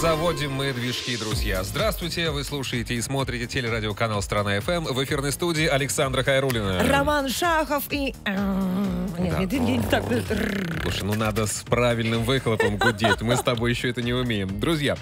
заводим мы движки, друзья. Здравствуйте, вы слушаете и смотрите телерадиоканал «Страна ФМ». В эфирной студии Александра Хайрулина. Роман Шахов и... Нет, Да. нет, не так. Слушай, ну надо с правильным выхлопом гудеть. Мы с тобой еще это не умеем. Друзья,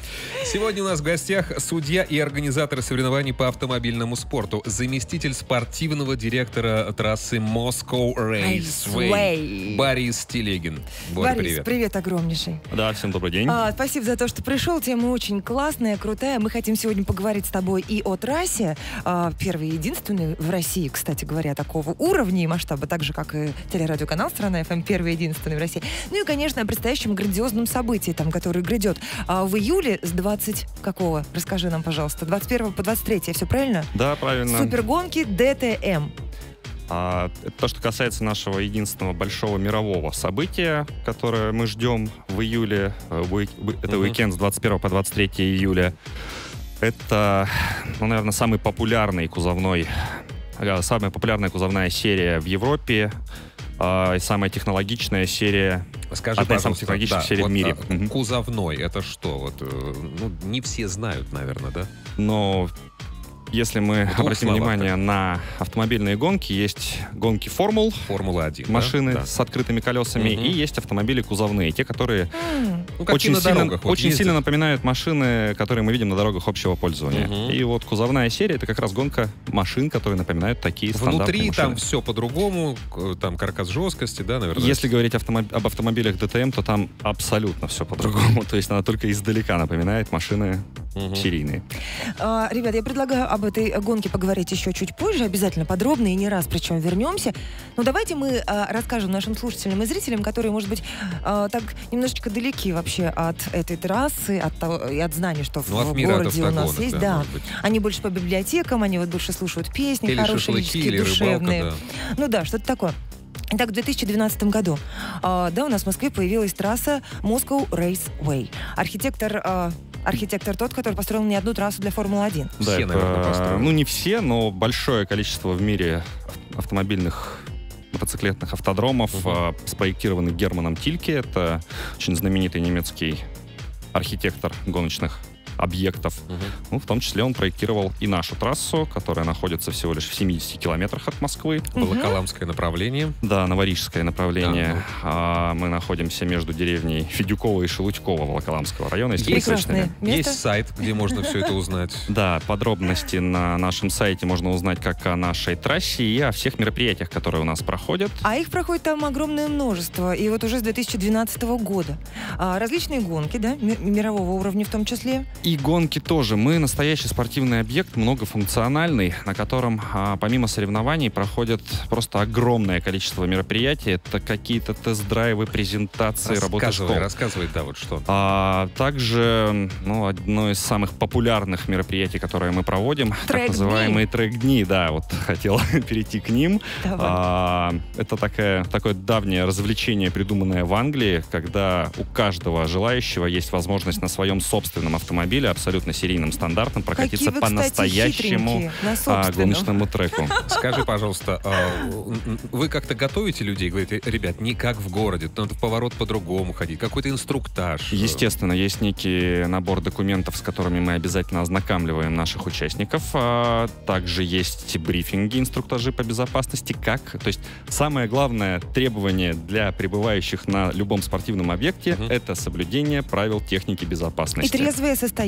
сегодня у нас в гостях судья и организатор соревнований по автомобильному спорту, заместитель спортивного директора трассы Moscow Raceway Raceway. Борис Телегин. Боря, Борис, привет. привет. огромнейший. Да, всем добрый день. А, спасибо за то, что пришел. Тема очень классная, крутая. Мы хотим сегодня поговорить с тобой и о трассе. А, первый и единственный в России, кстати говоря, такого уровня и масштаба, так же, как и телерадиоканал «Страна ФМ», первый и единственный в России. Ну и, конечно, о предстоящем грандиозном событии, там, которое грядет а, в июле с 20... Какого? Расскажи нам, пожалуйста. 21 по 23, все правильно? Да, правильно. Супергонки ДТМ. А, это то, что касается нашего единственного большого мирового события, которое мы ждем в июле. э, уик- вы- Это Мгм. уикенд с 21 по 23 июля. Это, ну, наверное, самый популярный кузовной, э, самая популярная кузовная серия в Европе. а, и самая технологичная серия Скажи, Одна из самых технологичных серий в вот, мире. а. Кузовной, это что? Вот, э, ну, не все знают, наверное, да? Но если мы двух обратим словах, внимание на автомобильные гонки, есть гонки формул, Формула-1. да? машины Да. с открытыми колесами, Мгм. и есть автомобили кузовные, те, которые Ну, очень, на сильно, дорогах. вот очень ездят. сильно напоминают машины, которые мы видим на дорогах общего пользования. Мгм. И вот кузовная серия это как раз гонка машин, которые напоминают такие стандартные Внутри там все по-другому, там каркас жесткости, да, наверное? Если говорить автомо- об автомобилях ДТМ, то там абсолютно все по-другому. То есть она только издалека напоминает машины Мгм. серийные. А, ребят, я предлагаю об этой гонке поговорить еще чуть позже, обязательно подробно и не раз, причем вернемся. Но давайте мы а, расскажем нашим слушателям и зрителям, которые, может быть, а, так немножечко далеки вообще от этой трассы, от того, и от знаний, что Ну, в городе у нас автогонок, есть. да, Да. Они больше по библиотекам, они вот больше слушают песни Или хорошие, шашлыки, или душевные. рыбалка, да. Ну да, что-то такое. Итак, в 2012 году, а, да, у нас в Москве появилась трасса Moscow Raceway. Архитектор, а, архитектор тот, который построил не одну трассу для Формулы-1. Все, наверное, построили. ну не все, но большое количество в мире ав- автомобильных мотоциклетных автодромов а, спроектированы Германом Тильке. Это очень знаменитый немецкий архитектор гоночных объектов. Мгм. Ну, в том числе он проектировал и нашу трассу, которая находится всего лишь в 70 километрах от Москвы. Волоколамское направление. Да, новорижское направление. Да, ну. А, мы находимся между деревней Федюкова и Шелудькова Волоколамского района. если Прекрасное точными. Есть сайт, где можно все это узнать. Да, подробности на нашем сайте можно узнать как о нашей трассе и о всех мероприятиях, которые у нас проходят. А их проходит там огромное множество. И вот уже с 2012 года. А, различные гонки, да, ми- мирового уровня в том числе. И гонки тоже. Мы настоящий спортивный объект, многофункциональный, на котором а, помимо соревнований проходит просто огромное количество мероприятий. Это какие-то тест-драйвы, презентации, работы Рассказывай, школ. рассказывай, да, вот что. А также ну, одно из самых популярных мероприятий, которые мы проводим, так Трек-дни. называемые трек-дни, да, вот хотел перейти к ним. Давай. А, это такое, такое давнее развлечение, придуманное в Англии, когда у каждого желающего есть возможность на своем собственном автомобиле, абсолютно серийным стандартом, прокатиться Какие вы, по кстати, настоящему на а, гоночному треку. Скажи, пожалуйста, а, вы как-то готовите людей? Говорите, ребят, не как в городе, надо в поворот по-другому ходить, какой-то инструктаж. Естественно, есть некий набор документов, с которыми мы обязательно ознакомливаем наших участников. А, Также есть брифинги, инструктажи по безопасности. Как? То есть самое главное требование для пребывающих на любом спортивном объекте Мгм. это соблюдение правил техники И безопасности. трезвое состояние.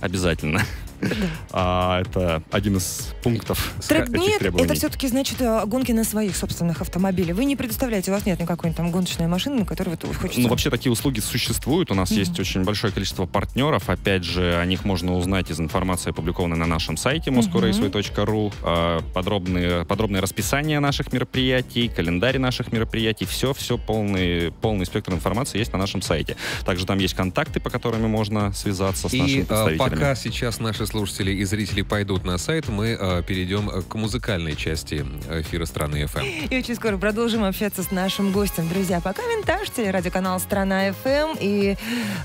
Обязательно. А, это один из пунктов Трек этих нет, требований. это все-таки значит э, гонки на своих собственных автомобилях. Вы не предоставляете, у вас нет никакой там гоночной машины, на которой вот хочется... Ну, вообще такие услуги существуют. У нас Мгм. есть очень большое количество партнеров. Опять же, о них можно узнать из информации, опубликованной на нашем сайте moscowraceway.ru. А, Подробные, подробное расписание наших мероприятий, календарь наших мероприятий. Все, все, полный, полный спектр информации есть на нашем сайте. Также там есть контакты, по которым можно связаться с И нашими а, представителями. пока сейчас наши слушатели и зрители пойдут на сайт, мы э, перейдем к музыкальной части эфира страны FM. И очень скоро продолжим общаться с нашим гостем. Друзья, пока винтаж, телерадиоканал Страна FM и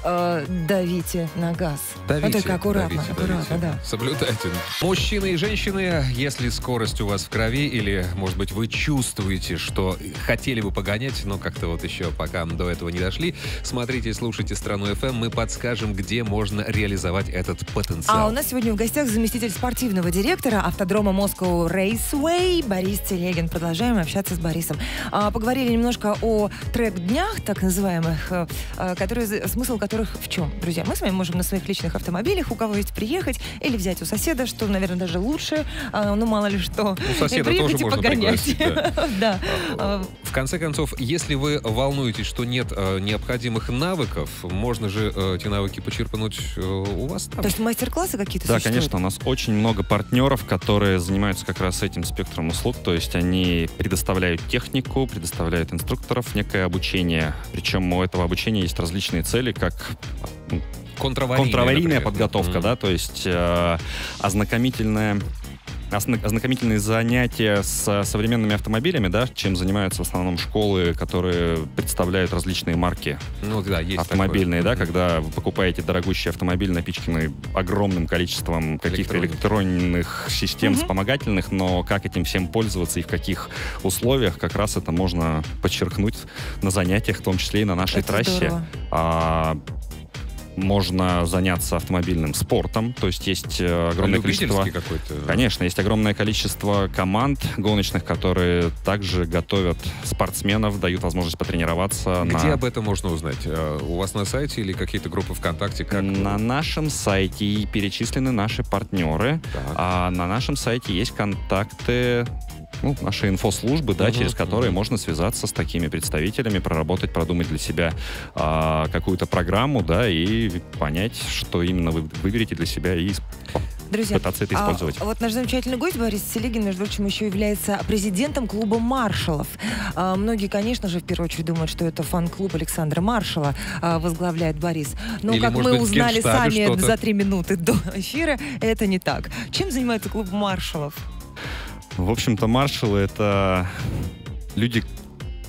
э, давите на газ. Давите, а только аккуратно, давите, аккуратно, давите. да. Соблюдайте. Мужчины и женщины, если скорость у вас в крови или, может быть, вы чувствуете, что хотели бы погонять, но как-то вот еще пока до этого не дошли, смотрите и слушайте Страну FM, мы подскажем, где можно реализовать этот потенциал. А у нас сегодня в гостях заместитель спортивного директора автодрома Moscow Raceway Борис Телегин. Продолжаем общаться с Борисом. А, поговорили немножко о трек-днях, так называемых, э, э, которые, смысл которых в чем? Друзья, мы с вами можем на своих личных автомобилях, у кого есть приехать, или взять у соседа, что, наверное, даже лучше, а, ну, мало ли что. У соседа и тоже можно погонять. да. А, В конце концов, если вы волнуетесь, что нет э, необходимых навыков, можно же эти навыки почерпнуть у вас там. То есть мастер-классы какие-то Да, существуют? конечно, у нас очень много партнеров, которые занимаются как раз этим спектром услуг, то есть они предоставляют технику, предоставляют инструкторов, некое обучение. Причем у этого обучения есть различные цели, как ну, Контраварийная, контраварийная подготовка, Мгм. да, то есть э, ознакомительная озна- ознакомительные занятия с современными автомобилями, да, чем занимаются в основном школы, которые представляют различные марки Ну да, есть автомобильные, да, такое. когда вы покупаете дорогущий автомобиль, напичканный огромным количеством каких-то электронных систем Мгм. вспомогательных, но как этим всем пользоваться и в каких условиях, как раз это можно подчеркнуть на занятиях, в том числе и на нашей Это трассе. здорово. А, можно заняться автомобильным спортом, то есть есть э, огромное количество... Конечно, есть огромное количество команд гоночных, которые также готовят спортсменов, дают возможность потренироваться. Где на... об этом можно узнать? Э, У вас на сайте или какие-то группы ВКонтакте? Как? На нашем сайте перечислены наши партнеры. Так. А на нашем сайте есть контакты ну, нашей инфослужбы, да, Мгм, через которые мгм. можно связаться с такими представителями, проработать, продумать для себя а, какую-то программу, да, и понять, что именно вы выберете для себя и Друзья, пытаться это а использовать. вот наш замечательный гость Борис Селигин, между прочим, еще является президентом клуба маршалов. А, многие, конечно же, в первую очередь думают, что это фан-клуб Александра Маршала а, возглавляет Борис. Но, Или, как мы быть, узнали сами за три минуты до эфира, это не так. Чем занимается клуб маршалов? В общем-то, маршалы — это люди,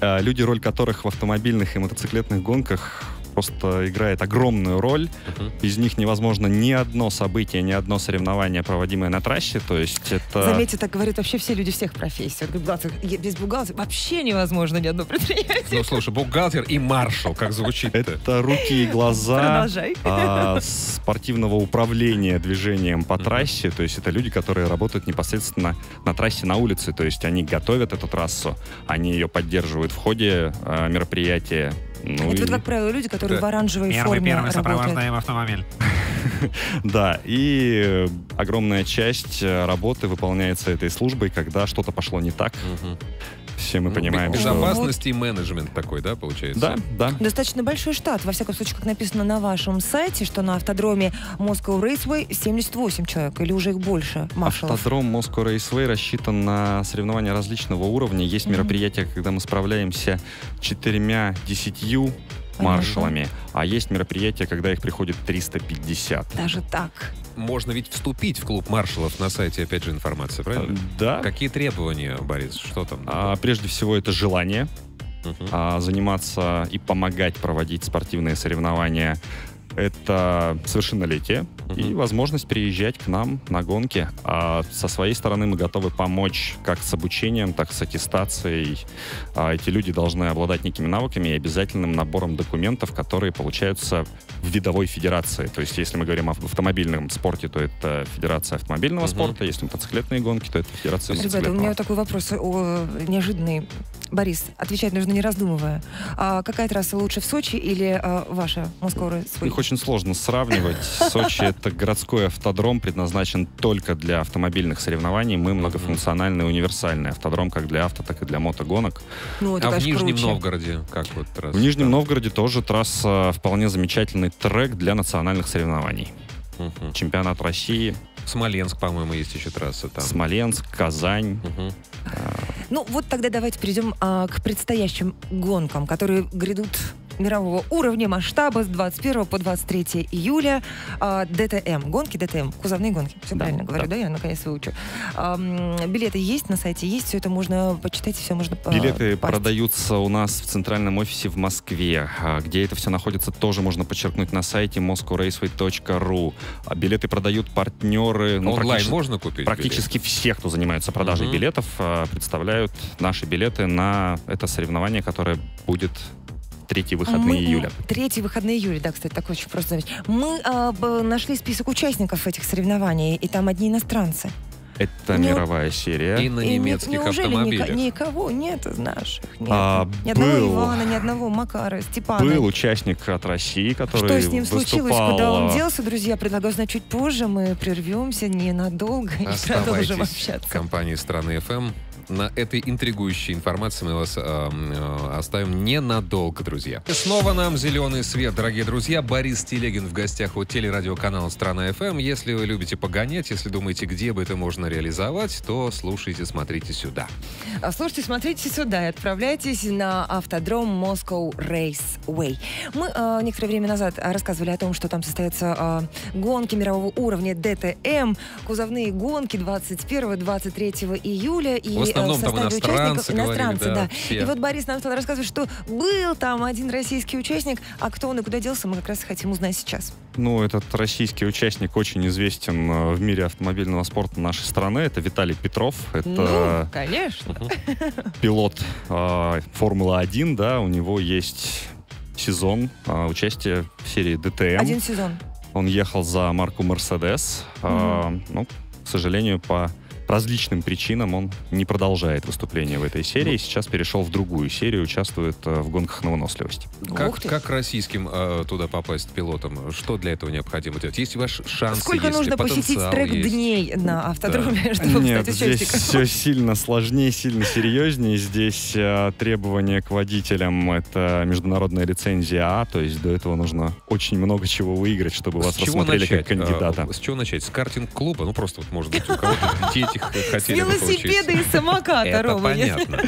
э, люди, роль которых в автомобильных и мотоциклетных гонках просто играет огромную роль. Мгм. Без них невозможно ни одно событие, ни одно соревнование, проводимое на трассе. То есть это... Заметьте, так говорят вообще все люди всех профессий. Бухгалтер, без бухгалтера вообще невозможно ни одно предприятие. Ну, слушай, бухгалтер и маршал, как звучит-то? Это руки и глаза Продолжай. а, спортивного управления движением по трассе. То есть это люди, которые работают непосредственно на трассе на улице. То есть они готовят эту трассу, они ее поддерживают в ходе а, мероприятия. Ну это и- вот, как правило, люди, которые Да. в оранжевой Первый, форме первый сопровождаем автомобиль. Да, и э, огромная часть э, работы выполняется этой службой, когда что-то пошло не так. Все мы Ну, понимаем, бе- что... Безопасность и менеджмент такой, да, получается? Да, да. Достаточно большой штат. Во всяком случае, как написано на вашем сайте, что на автодроме Moscow Raceway 78 человек, или уже их больше, маршалов. Автодром Moscow Raceway рассчитан на соревнования различного уровня. Есть Мгм. мероприятия, когда мы справляемся четырьмя, десятью Понятно. маршалами, а есть мероприятия, когда их приходит 350. Даже так. Можно ведь вступить в клуб маршалов на сайте, опять же, информация, правильно? Да. Какие требования, Борис? Что там? А, прежде всего, это желание Мгм. а, заниматься и помогать проводить спортивные соревнования. Это совершеннолетие и возможность приезжать к нам на гонки. А со своей стороны мы готовы помочь как с обучением, так и с аттестацией. А эти люди должны обладать некими навыками и обязательным набором документов, которые получаются в видовой федерации. То есть, если мы говорим об автомобильном спорте, то это Федерация автомобильного Мгм. спорта, если мотоциклетные гонки, то это Федерация Ребята, у меня вот такой вопрос о, неожиданный. Борис, отвечать нужно не раздумывая. А какая трасса лучше в Сочи или а, ваша Raceway? Их очень сложно сравнивать. Сочи — это городской автодром, предназначен только для автомобильных соревнований. Мы многофункциональный универсальный автодром как для авто, так и для мотогонок. Ну, это, А в Нижнем круче. Новгороде как вот раз? В Нижнем Новгороде тоже трасса вполне замечательный трек для национальных соревнований. Мгм. Чемпионат России, Смоленск, по-моему, есть еще трасса там. Смоленск, Казань. Мгм. Ну, вот тогда давайте перейдем а, к предстоящим гонкам, которые грядут мирового уровня, масштаба с 21 по 23 июля. А, ДТМ, гонки ДТМ, кузовные гонки. Все Да, правильно говорю, да. да. Я наконец выучу. А, билеты есть на сайте, есть, все это можно почитать, все можно по- Билеты попасть. продаются у нас в центральном офисе в Москве. А Где это все находится, тоже можно подчеркнуть на сайте moscowraceway.ru. А Билеты продают партнеры. ну, Онлайн практически- можно купить? Практически все, кто занимается продажей Мгм. билетов, а, представляют наши билеты на это соревнование, которое будет третьи выходные Мы- июля. Третьи выходные июля, да, кстати, такой очень просто. Мы а, б- нашли список участников этих соревнований, и там одни иностранцы. Это Не- мировая серия. И на И не- немецких неужели автомобилях. ника- никого нет из наших? Нет. А, ни одного был- Ивана, ни одного Макара, Степана. Был участник от России, который Что с ним случилось? выступал, Куда он а, делся, друзья? Предлагаю знать чуть позже. Мы прервемся ненадолго и продолжим Оставайтесь общаться. в компании «Страны ФМ». На этой интригующей информации мы вас э, э, оставим ненадолго, друзья. И снова нам зеленый свет, дорогие друзья. Борис Телегин в гостях у телерадиоканала «Страна ФМ». Если вы любите погонять, если думаете, где бы это можно реализовать, то слушайте, смотрите сюда. А Слушайте, смотрите сюда и отправляйтесь на автодром Moscow Raceway. Мы э, некоторое время назад рассказывали о том, что там состоятся э, гонки мирового уровня ДТМ, кузовные гонки 21-23 июля. И, В основном в там иностранцы участников- говорили, иностранцы, да, да. И вот Борис нам стал рассказывать, что был там один российский участник, а кто он и куда делся, мы как раз хотим узнать сейчас. Ну, этот российский участник очень известен э, в мире автомобильного спорта нашей страны. Это Виталий Петров. Это Ну, конечно. пилот э, Формулы-1, да, у него есть сезон э, участия в серии ДТМ. Один сезон. Он ехал за марку Mercedes. э, ну, к сожалению, по различным причинам он не продолжает выступление в этой серии. Сейчас перешел в другую серию, участвует э, в гонках на выносливость. Как, как российским э, туда попасть пилотом? Что для этого необходимо делать? Есть ваш шанс? Сколько есть нужно посетить трек есть? дней на автодроме, чтобы Нет, стать здесь все сильно сложнее, сильно серьезнее. Здесь э, требования к водителям — это международная лицензия А, то есть до этого нужно очень много чего выиграть, чтобы вас С чего рассмотрели начать? как кандидата. А, С чего начать? С картинг-клуба? Ну, просто вот, может быть, у кого-то дети х- С хотели бы велосипеда и самоката, Это Рома. понятно.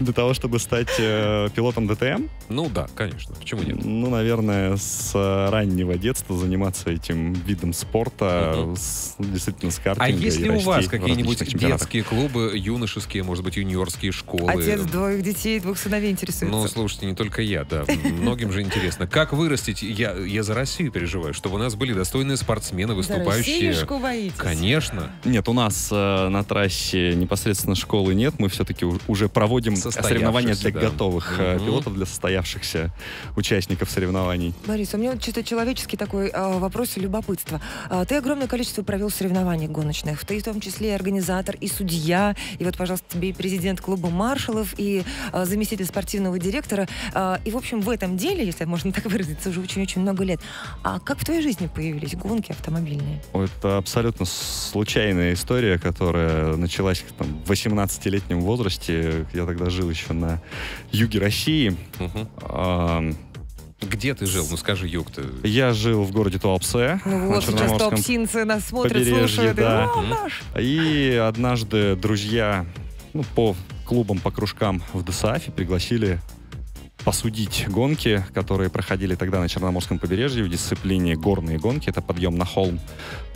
Для того, чтобы стать э, пилотом ДТМ, Ну да, конечно. Почему нет? ну, наверное, с э, раннего детства заниматься этим видом спорта, Мгм. с- действительно с картинга. А и есть ли у расти вас в какие-нибудь различных чемпионатах. детские клубы, юношеские, может быть, юниорские школы? Отец двоих детей, двух сыновей интересуется. Ну, слушайте, не только я, да. Многим же интересно. Как вырастить? Я, я за Россию переживаю, чтобы у нас были достойные спортсмены, За выступающие. Россиюшку боитесь? Конечно. Нет, у нас э, на трассе непосредственно школы нет. Мы все-таки уже проводим соревнования для да. готовых э, Мгм. пилотов, для состоявшихся участников соревнований. Борис, у меня вот чисто человеческий такой а, вопрос и любопытство. А, ты огромное количество провел соревнований гоночных. Ты в том числе и организатор, и судья. И вот, пожалуйста, тебе и президент клуба маршалов, и а, заместитель спортивного директора. А, и, в общем, в этом деле, если можно так выразиться, уже очень-очень много лет. А как в твоей жизни появились гонки автомобильные? Это абсолютно случайная история, которая началась там, в 18-летнем возрасте. Я тогда жил еще на юге России. Мгм. А, Где ты жил? Ну скажи, юг-то. Я жил в городе Туапсе. Ну вот, сейчас топ-синцы нас смотрят, слушают. и, да. «О, Мгм. наш!» И однажды друзья ну, по клубам, по кружкам в ДСАФе пригласили посудить гонки, которые проходили тогда на Черноморском побережье в дисциплине горные гонки, это подъем на холм.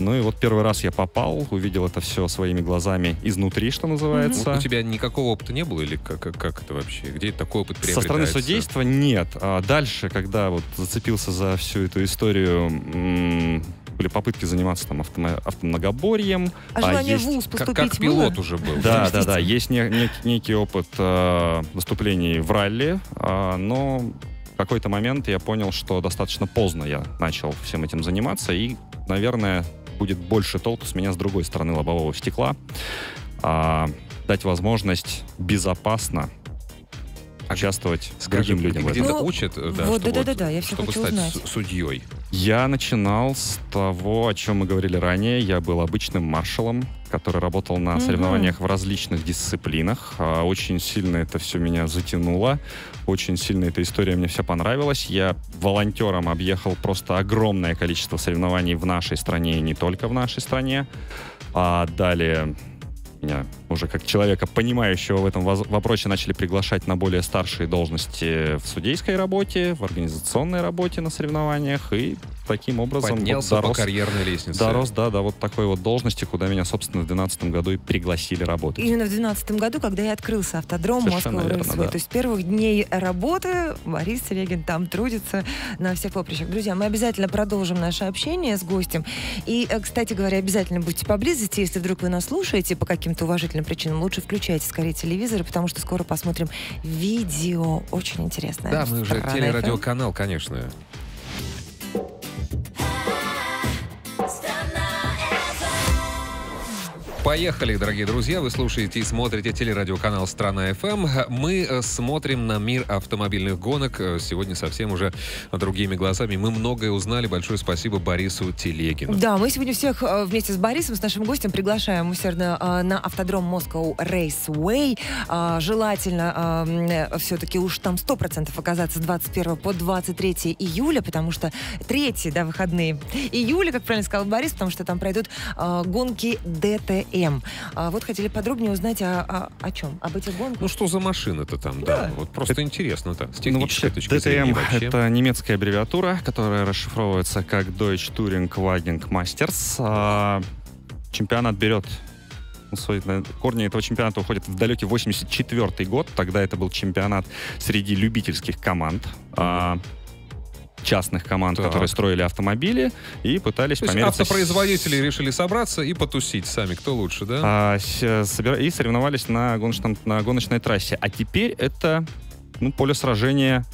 Ну и вот первый раз я попал, увидел это все своими глазами изнутри, что называется. У тебя никакого опыта не было или как, как, как это вообще? Где такой опыт Со стороны приобретается? судейства нет. А дальше, когда вот зацепился за всю эту историю, были попытки заниматься там автомо- автомногоборьем. А желание есть- в ВУЗ Как, поступить как пилот было? уже был. Да, да, да. Есть не- нек- некий опыт э, выступлений в ралли, а, но в какой-то момент я понял, что достаточно поздно я начал всем этим заниматься, и, наверное, будет больше толку с меня с другой стороны лобового стекла. А, дать возможность безопасно участвовать Скажи, другим людям. в этом. где-то Ну, учат, да, вот, что да-да-да-да, я всё чтобы хочу стать узнать. су- судьей. Я начинал с того, о чем мы говорили ранее. Я был обычным маршалом, который работал на Мгм. соревнованиях в различных дисциплинах. А, Очень сильно это все меня затянуло. Очень сильно эта история мне все понравилась. Я волонтером объехал просто огромное количество соревнований в нашей стране и не только в нашей стране. А далее меня уже как человека, понимающего в этом вопросе, начали приглашать на более старшие должности в судейской работе, в организационной работе на соревнованиях, и таким образом Поднялся вот дорос, по карьерной лестнице. Дорос, да, до вот такой вот должности, куда меня, собственно, в 2012 году и пригласили работать. Именно в 2012 году, когда и открылся автодром Москва да. То есть с первых дней работы Борис Регин там трудится на всех поприщах. Друзья, мы обязательно продолжим наше общение с гостем. И, э, кстати говоря, обязательно будьте поблизости, если вдруг вы нас слушаете по каким-то уважительным причинам. Лучше включайте скорее телевизор, потому что скоро посмотрим видео. Очень интересное. Да, мы уже телерадиоканал, конечно. Поехали, дорогие друзья. Вы слушаете и смотрите телерадиоканал «Страна FM. Мы э, смотрим на мир автомобильных гонок. Э, сегодня совсем уже другими глазами. Мы многое узнали. Большое спасибо Борису Телегину. Да, мы сегодня всех э, вместе с Борисом, с нашим гостем, приглашаем усердно на автодром Moscow Raceway. Желательно все-таки уж там 100% оказаться с 21 по 23 июля, потому что третьи, да, выходные июля, как правильно сказал Борис, потому что там пройдут гонки ДТ ДТМ. А вот хотели подробнее узнать о, о, о чем? Об этих гонках? Ну, что за машина-то там, да? да. Вот просто это, интересно-то, с ну, технической ну, точки DTM зрения вообще. это немецкая аббревиатура, которая расшифровывается как Deutsche Touring Wagen Masters. А, чемпионат берет ну, корни этого чемпионата уходят в далекий 84 год. Тогда это был чемпионат среди любительских команд. Mm-hmm частных команд, так. которые строили автомобили и пытались То помериться... автопроизводители решили собраться и потусить сами, кто лучше, да? А, с, собира... И соревновались на, гоночном, на гоночной трассе. А теперь это ну, поле сражения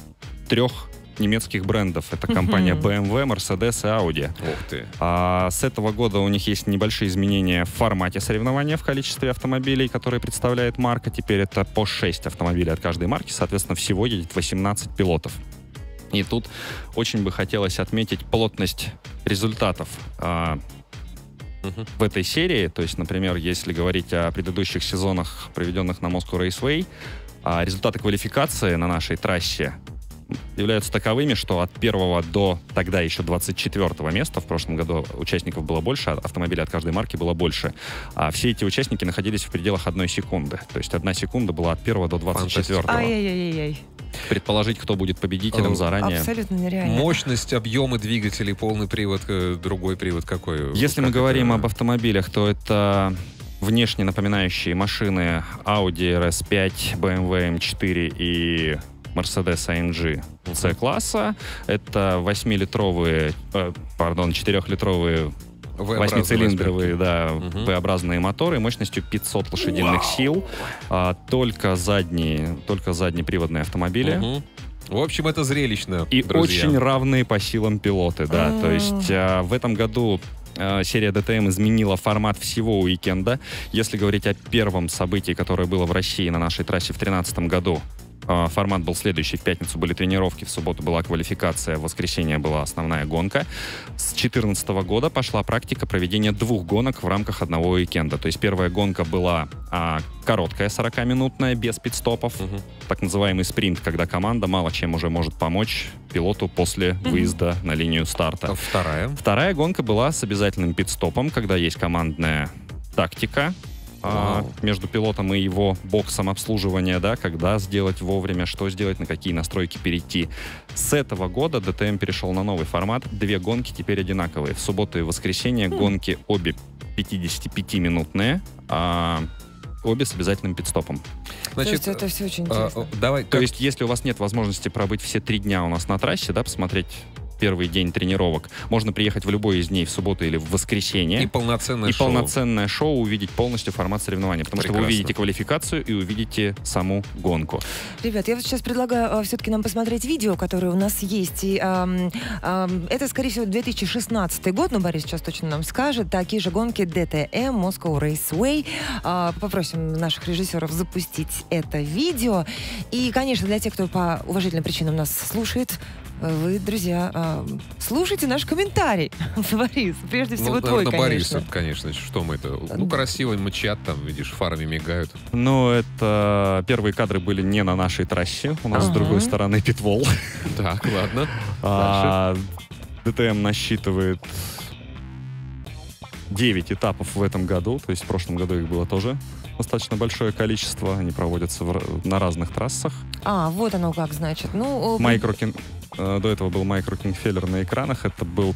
трех немецких брендов. Это компания BMW, Mercedes и Audi. Ух ты. А, с этого года у них есть небольшие изменения в формате соревнования в количестве автомобилей, которые представляет марка. Теперь это по 6 автомобилей от каждой марки. Соответственно, всего едет 18 пилотов. И тут очень бы хотелось отметить плотность результатов а, в этой серии. То есть, например, если говорить о предыдущих сезонах, проведенных на Moscow Raceway, а результаты квалификации на нашей трассе являются таковыми, что от первого до тогда еще 24 места, в прошлом году участников было больше, а автомобилей от каждой марки было больше, а все эти участники находились в пределах одной секунды. То есть одна секунда была от первого до 24. Ай-яй-яй-яй предположить, кто будет победителем заранее. Абсолютно нереально. Мощность, объемы двигателей, полный привод, э, другой привод какой? Если мы говорим об автомобилях, то это внешне напоминающие машины Audi RS5, BMW M4 и Mercedes AMG C-класса. Это 8-литровые, э, пардон, 4-литровые Восьмицилиндровые, да, угу. V-образные моторы мощностью 500 лошадиных Вау. сил. А, только задние, только заднеприводные автомобили. Угу. В общем, это зрелищно. И друзья. очень равные по силам пилоты, да. А-а-а. То есть а, в этом году а, серия DTM изменила формат всего уикенда. Если говорить о первом событии, которое было в России на нашей трассе в 2013 году, формат был следующий. В пятницу были тренировки, в субботу была квалификация, в воскресенье была основная гонка. С 2014 года пошла практика проведения двух гонок в рамках одного уикенда. То есть первая гонка была а, короткая, 40-минутная, без пидстопов. Угу. Так называемый спринт, когда команда мало чем уже может помочь пилоту после угу. выезда на линию старта. А вторая? Вторая гонка была с обязательным пидстопом, когда есть командная тактика, а, между пилотом и его боксом обслуживания, да, когда сделать вовремя, что сделать, на какие настройки перейти. С этого года DTM перешел на новый формат. Две гонки теперь одинаковые. В субботу и воскресенье mm. гонки обе 55-минутные, а обе с обязательным пидстопом. Значит, То есть это все очень а, интересно. А, давай, То есть если у вас нет возможности пробыть все три дня у нас на трассе, да, посмотреть первый день тренировок. Можно приехать в любой из дней, в субботу или в воскресенье. И полноценное и шоу. полноценное шоу, увидеть полностью формат соревнования. Потому Прекрасно. что вы увидите квалификацию и увидите саму гонку. Ребят, я вот сейчас предлагаю э, все-таки нам посмотреть видео, которое у нас есть. И, эм, эм, это, скорее всего, 2016 год, но Борис сейчас точно нам скажет. Такие же гонки DTM, Moscow Raceway. Э, попросим наших режиссеров запустить это видео. И, конечно, для тех, кто по уважительным причинам нас слушает, вы, друзья, э, слушайте наш комментарий, Борис. Прежде всего ну, твой, наверное, конечно. Борис, конечно. Что мы это? Ну, красиво мычат там, видишь, фарами мигают. Ну, это первые кадры были не на нашей трассе. У нас ага. с другой стороны питвол. Так, ладно. А, ДТМ насчитывает 9 этапов в этом году, то есть в прошлом году их было тоже достаточно большое количество. Они проводятся в, на разных трассах. А, вот оно как, значит. Ну, э, до этого был Майкро Кингфеллер на экранах. Это был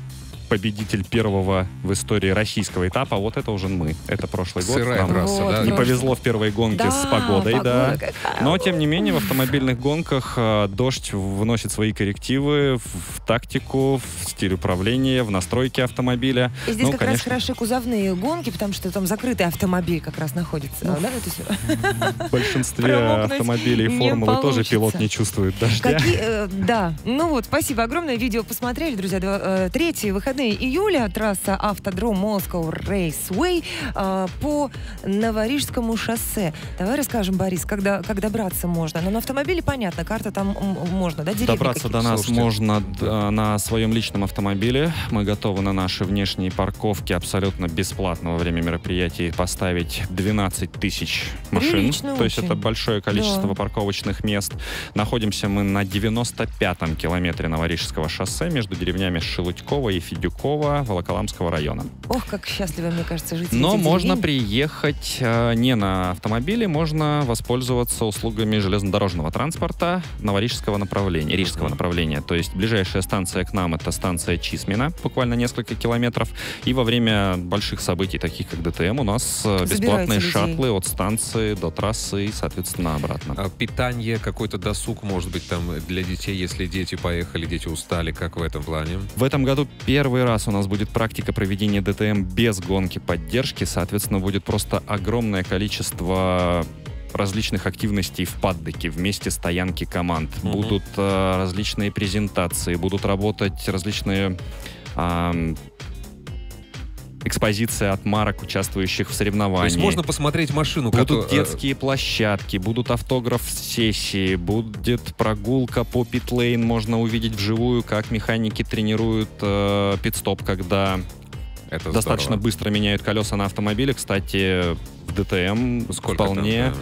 победитель первого в истории российского этапа. Вот это уже мы. Это прошлый год. Сырая Нам трасса, Вот, да? не повезло в первой гонке да, с погодой, да. погода какая. Но, тем не менее, в автомобильных гонках э, дождь вносит свои коррективы в, в тактику, в стиль управления, в настройки автомобиля. И здесь Ну, как конечно. раз хороши кузовные гонки, потому что там закрытый автомобиль как раз находится. Ну, да, то есть- В большинстве автомобилей формулы тоже пилот не чувствует дождя. Какие, э, да, ну вот, спасибо огромное. Видео посмотрели, друзья. Два- э, Третьи выходные июля трасса Автодром Moscow Raceway э, по Новорижскому шоссе. Давай расскажем, Борис, когда, как добраться можно. Но на автомобиле понятно, карта там можно, да, деревни Добраться до нас Слушайте. можно д- на своем личном автомобиле. Мы готовы на наши внешние парковки абсолютно бесплатно во время мероприятий поставить 12 тысяч машин. Прилично То есть очень. это большое количество Да. парковочных мест. Находимся мы на 95-м километре Новорижского шоссе между деревнями Шелудькова и Федюкова Волоколамского района. Ох, как счастливы, мне кажется, жители Но этих можно деревень. приехать э, не на автомобиле, можно воспользоваться услугами железнодорожного транспорта новорижского направления, рижского направления. То есть ближайшая станция к нам это станция Чисмина, буквально несколько километров. И во время больших событий, таких как ДТМ, у нас э, Забираете бесплатные людей. шаттлы от станции до трассы и, соответственно, обратно. А питание, какой-то досуг, может быть, там для детей, если дети поехали, дети устали, как в этом плане? В этом году первый раз у нас будет практика проведения ДТМ без гонки поддержки. Соответственно, будет просто огромное количество различных активностей в паддеке, вместе стоянки команд. Мгм. Будут э, различные презентации, будут работать различные ам, экспозиции от марок, участвующих в То соревнованиях. есть можно посмотреть машину, Будут которая- детские площадки, будут автограф-сессии, будет прогулка по питлейн, можно увидеть вживую, как механики тренируют э, пит-стоп, когда Это достаточно здорово. быстро меняют колеса на автомобиле. Кстати, в ДТМ Сколько там, вполне да?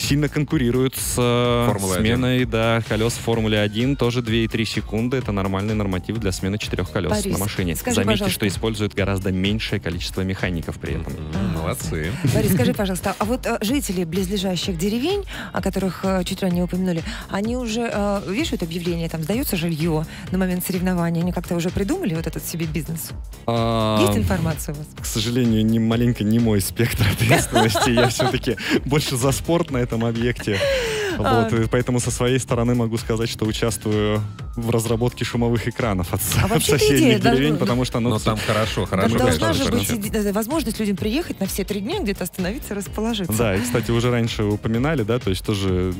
Сильно конкурируют с э, Формулой сменой да, колес в Формуле 1. Тоже 2,3 секунды. Это нормальный норматив для смены четырех колес Борис, на машине. скажи, Заметьте, пожалуйста. что используют гораздо меньшее количество механиков при этом. Молодцы. Борис, скажи, пожалуйста, а вот э, жители близлежащих деревень, о которых э, чуть ранее упомянули, они уже э, вешают объявление, там сдается жилье на момент соревнования, они как-то уже придумали вот этот себе бизнес? А, Есть информация у вас? К сожалению, не маленько не мой спектр ответственности. Я все-таки больше за спорт на этом объекте. А. Вот, и поэтому со своей стороны могу сказать, что участвую в разработке шумовых экранов от, А от соседних деревень, потому что, ну, Но там хорошо, хорошо. Должна же быть хорошо. иди- возможность людям приехать на все три дня, где-то остановиться, расположиться. Да, и, кстати, уже раньше упоминали, да, то есть тоже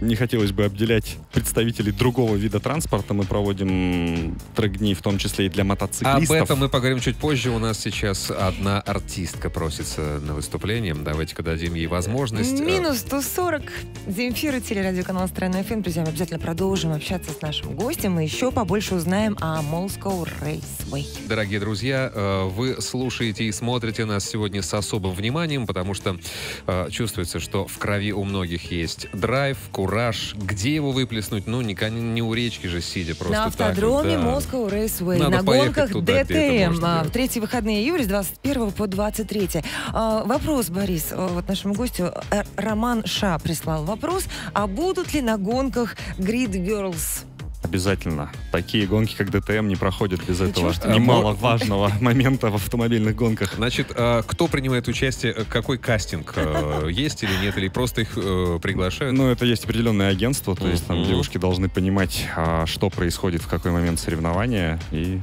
не хотелось бы обделять представителей другого вида транспорта. Мы проводим трек-дни, в том числе и для Об мотоциклистов. этом мы поговорим чуть позже. У нас сейчас одна артистка просится на выступление. Давайте-ка дадим ей возможность. Минус 140. Земфира, телерадиоканал Страна ФМ. Друзья, мы обязательно продолжим общаться с нашим гостем и еще побольше узнаем о Moscow Raceway. Дорогие друзья, э, вы слушаете и смотрите нас сегодня с особым вниманием, потому что э, чувствуется, что в крови у многих есть драйв, кураж. Где его выплеснуть? Ну, не, не у речки же сидя просто на так автодроме да. Moscow Raceway. Надо на гонках туда, ДТМ. а, В делать. третьи выходные июля с 21 по 23. А, Вопрос, Борис, а, вот нашему гостю э, Роман Ша прислал вопрос. А будут ли на гонках Grid Girls? Обязательно. Такие гонки, как ДТМ, не проходят без этого что? немаловажного момента в автомобильных гонках. Значит, э, кто принимает участие, э, какой кастинг э, есть или нет, или просто их э, приглашают? Ну, это есть определенное агентство, то есть там девушки должны понимать, а, что происходит в какой момент соревнования, и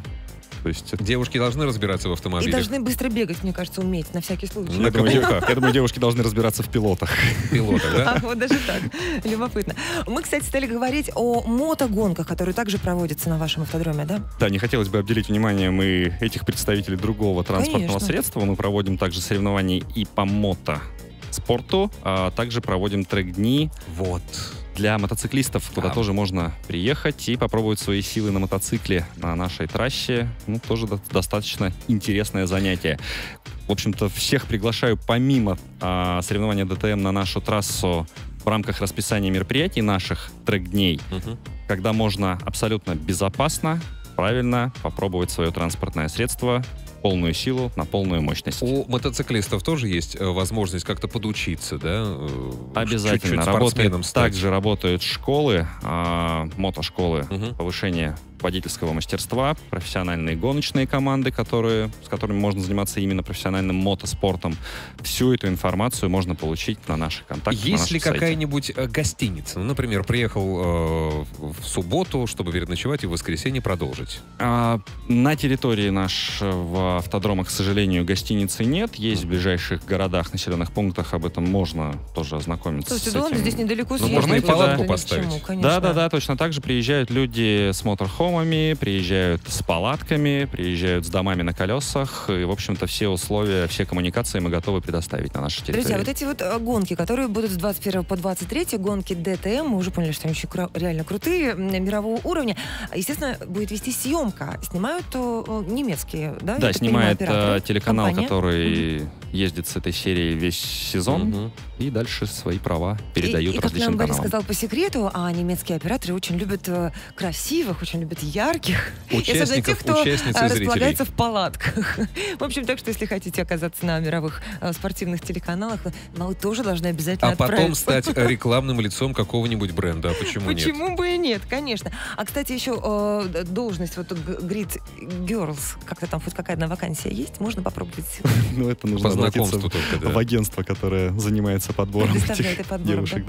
то есть Девушки должны разбираться в И автомобилях. должны быстро бегать, мне кажется, уметь, на всякий случай. На я, думаю, я думаю, девушки должны разбираться в пилотах. Пилота, да? А, вот даже так. Любопытно. Мы, кстати, стали говорить о мотогонках, которые также проводятся на вашем автодроме, да? Да, не хотелось бы обделить вниманием и этих представителей другого транспортного Конечно. средства. Мы проводим также соревнования и по мото спорту, а также проводим трек-дни Вот. Для мотоциклистов, куда А. тоже можно приехать и попробовать свои силы на мотоцикле на нашей трассе. Ну, тоже до- достаточно интересное занятие. В общем-то, всех приглашаю помимо а, соревнования ДТМ на нашу трассу в рамках расписания мероприятий наших трек-дней, Мгм. когда можно абсолютно безопасно правильно попробовать свое транспортное средство полную силу, на полную мощность. У мотоциклистов тоже есть э, возможность как-то подучиться, да? э, Обязательно. чуть-чуть Работает, спортсменом стать. также работают школы, а, мотошколы, Мгм. повышение водительского мастерства, профессиональные гоночные команды, которые, с которыми можно заниматься именно профессиональным мотоспортом. Всю эту информацию можно получить на наших контактах. на Есть ли нашем сайте. какая-нибудь э, гостиница? Ну, например, приехал э, в субботу, чтобы переночевать, и в воскресенье продолжить. А, на территории нашего автодрома, к сожалению, гостиницы нет. Есть в ближайших городах, населенных пунктах, об этом можно тоже ознакомиться. Слушайте, с этим. здесь недалеко Ну, съездить, можно и палатку поставить. чему, конечно. Да, да, да, точно так же приезжают люди с моторхомами, приезжают с палатками, приезжают с домами на колесах. И, в общем-то, все условия, все коммуникации мы готовы предоставить на нашей территории. Друзья, вот эти вот э, гонки, которые будут с 21 по 23, гонки ДТМ, мы уже поняли, что они очень кра- реально крутые, мирового уровня. Естественно, будет вести съемка. Снимают э, э, немецкие, да? Да, снимает понимаю, телеканал, компания. который ездит с этой серией весь сезон, Мгм. и дальше свои права И- передают и, как различным нам Борис каналам. сказал по секрету, а немецкие операторы очень любят красивых, очень любят ярких. И особенно Участников, тех, кто э, и зрителей. располагается в палатках. В общем, так что если хотите оказаться на мировых э, спортивных телеканалах, ну, вы тоже должны обязательно А потом стать рекламным лицом какого-нибудь бренда. А почему, нет? Почему бы и нет, конечно. А, кстати, еще э, должность, вот Grid Girls, как-то там хоть какая-то вакансия есть, можно попробовать. Ну, это нужно обратиться в агентство, которое занимается подбором этих девушек.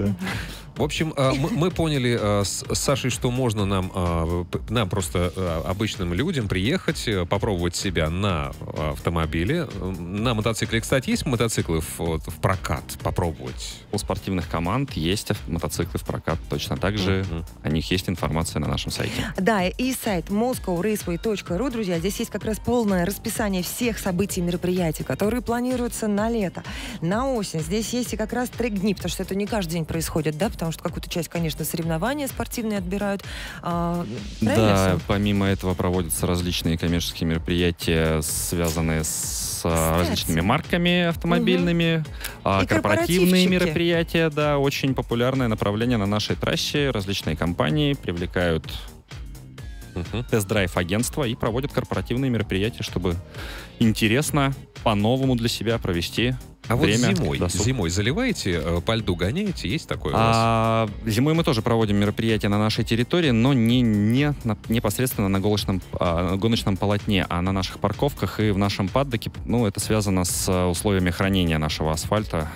В общем, а, мы поняли а, с Сашей, что можно нам, а, нам просто а, обычным людям приехать, э, попробовать себя на а, автомобиле. На мотоцикле, кстати, есть мотоциклы в, в прокат попробовать? У спортивных команд есть мотоциклы в прокат. Точно так же Мгм. о них есть информация на нашем сайте. Да, и сайт moscowraceway.ru, друзья, здесь есть как раз полное расписание всех событий и мероприятий, которые планируются на лето, на осень. Здесь есть и как раз трек-дни, потому что это не каждый день происходит, да, потому что какую-то часть, конечно, соревнования спортивные отбирают. А, правильно Да, всё? помимо этого проводятся различные коммерческие мероприятия, связанные с а, Кстати. различными марками автомобильными, а, И корпоративные мероприятия, да, очень популярное направление на нашей трассе. Различные компании привлекают Мгм. тест-драйв агентства и проводят корпоративные мероприятия, чтобы интересно, по-новому для себя провести А вот время, зимой, досуг. зимой заливаете, э, по льду гоняете? Есть такое у вас? А, зимой мы тоже проводим мероприятия на нашей территории, но не, не на- непосредственно на гоночном, а, гоночном полотне, а на наших парковках и в нашем паддоке. Ну, это связано с а, условиями хранения нашего асфальта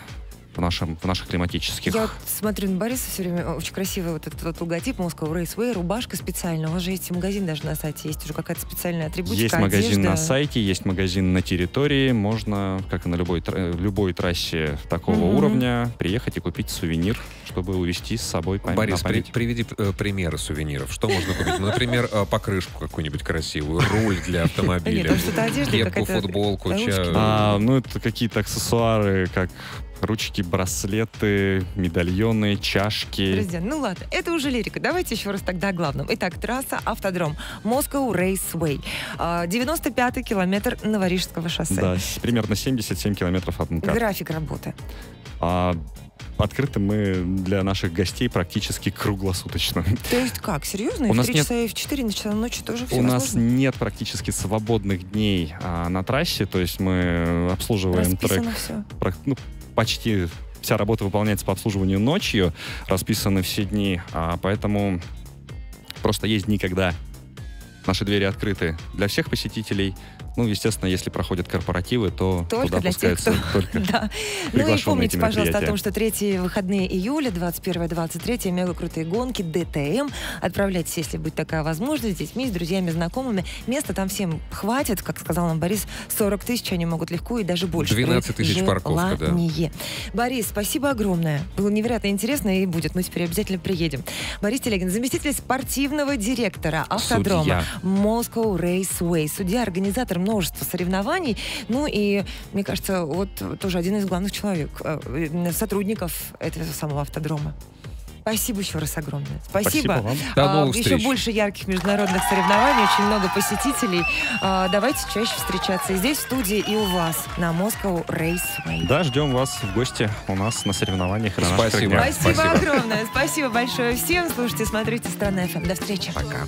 в, нашем, в наших климатических... Я вот смотрю на Бориса все время, очень красивый вот этот вот логотип Moscow Raceway, рубашка специальная. У вас же есть магазин даже на сайте, есть уже какая-то специальная атрибутика, Есть магазин одежда. на сайте, есть магазин на территории. Можно, как и на любой, тра- любой трассе такого Мгм. уровня, приехать и купить сувенир, чтобы увезти с собой память. Борис, при- приведи э, примеры сувениров. Что можно купить? Ну, например, э, покрышку какую-нибудь красивую, руль для автомобиля, кепку, футболку, А, ну, это какие-то аксессуары, как ручки, браслеты, медальоны, чашки. Друзья, ну ладно, это уже лирика. Давайте еще раз тогда о главном. Итак, трасса Автодром. Moscow Raceway. А, 95-й километр Новорижского шоссе. Да, примерно 77 километров от МКАД. График работы. А открыты мы для наших гостей практически круглосуточно. То есть как, серьезно? И У в нас 3 нет- часа и в 4 часа ночи тоже все У нас возможно? нет практически свободных дней а, на трассе, то есть мы обслуживаем трек Расписано все. прак- ну, почти вся работа выполняется по обслуживанию ночью, расписаны все дни, а, поэтому просто есть дни, когда наши двери открыты для всех посетителей. Ну, естественно, если проходят корпоративы, то Только туда для тех, пускаются кто- только Да. Ну и помните, пожалуйста, о том, что третьи выходные июля, 21-23, мега крутые гонки, ДТМ. Отправляйтесь, если будет такая возможность, с детьми, с друзьями, знакомыми. Места там всем хватит, как сказал нам Борис, 40 тысяч они могут легко и даже больше. 12 тысяч парковка, да. Борис, спасибо огромное. Было невероятно интересно и будет. Мы теперь обязательно приедем. Борис Телегин, заместитель спортивного директора автодрома. Судья. Moscow Raceway. Судья, множества соревнований. Ну и, мне кажется, вот тоже один из главных человек, э, э, сотрудников этого самого автодрома. Спасибо еще раз огромное. Спасибо. вам. До А, новых еще встреч. больше ярких международных соревнований, очень много посетителей. А, давайте чаще встречаться и здесь, в студии, и у вас на Moscow Raceway. Да, ждем вас в гости у нас на соревнованиях на Спасибо. Спасибо, Спасибо. огромное. Спасибо большое всем. Слушайте, смотрите «Страна FM». До встречи. Пока.